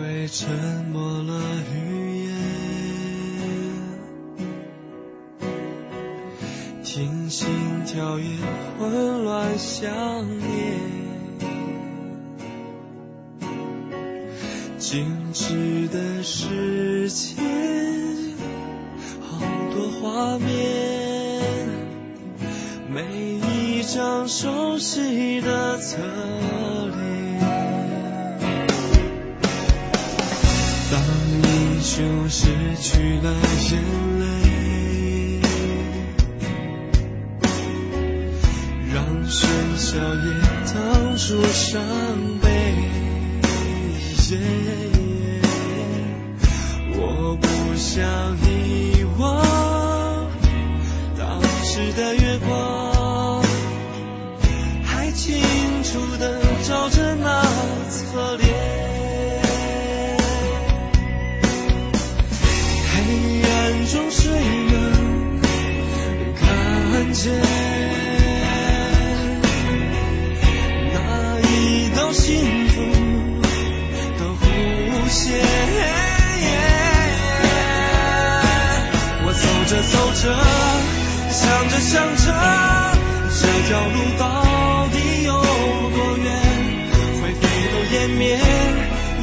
为沉默了语言，听心跳也混乱想念。静止的时间，好多画面，每一张熟悉的侧脸。就失去了眼泪，让喧嚣也挡住伤悲。我不想遗忘当时的月光，间那一道幸福的弧线？我走着走着，想着想着，这条路到底有多远？灰飞都湮灭，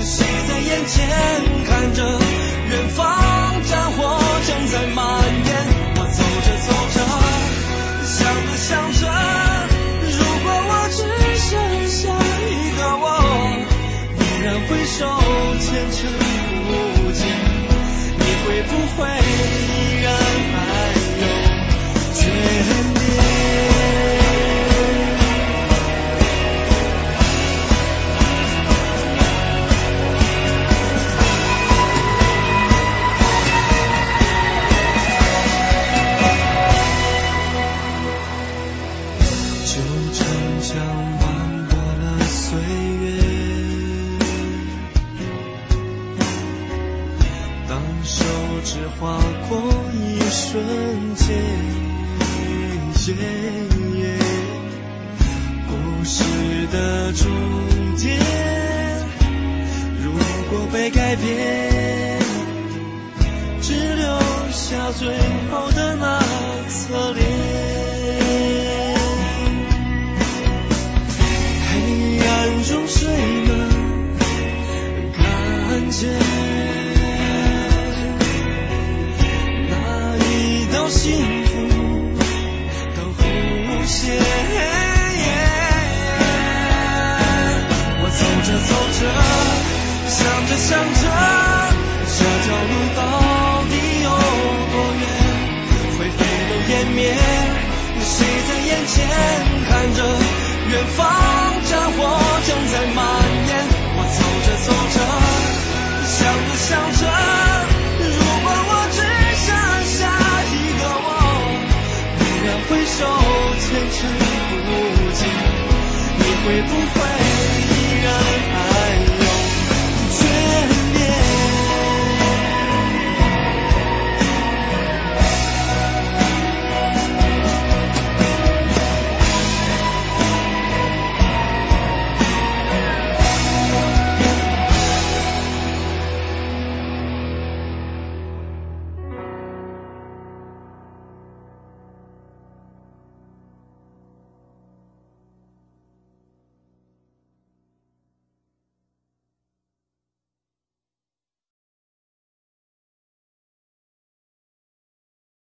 谁在眼前看着远方蓦然回首，前尘不见，你会不会依然还有眷恋？就逞强挽过了岁月，手指划过一瞬间。故事的终点，如果被改变，只留下最后的那侧脸。黑暗中谁能看见幸福的弧线？我走着走着，想着想着，这条路到底有多远？灰飞都湮灭，谁在眼前看着远方战火正在蔓延？不知，不见，你会不会？